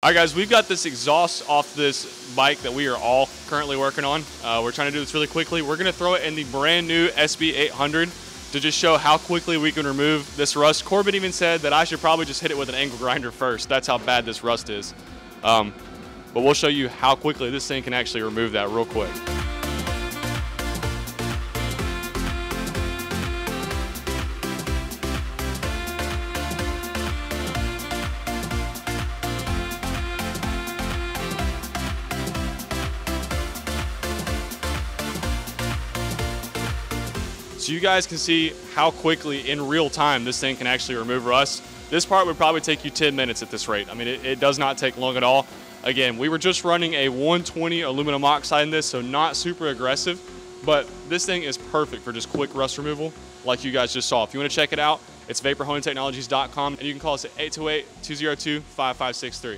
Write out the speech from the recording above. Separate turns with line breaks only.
All right, guys, we've got this exhaust off this bike that we are all currently working on. Uh, we're trying to do this really quickly. We're gonna throw it in the brand new SB 800 to just show how quickly we can remove this rust. Corbin even said that I should probably just hit it with an angle grinder first. That's how bad this rust is. Um, but we'll show you how quickly this thing can actually remove that real quick. So you guys can see how quickly in real time this thing can actually remove rust. This part would probably take you 10 minutes at this rate. I mean, it, it, does not take long at all. Again, we were just running a 120 aluminum oxide in this, so not super aggressive, but this thing is perfect for just quick rust removal like you guys just saw. If you want to check it out, it's vaporhoningtechnologies.com and you can call us at 828-202-5563.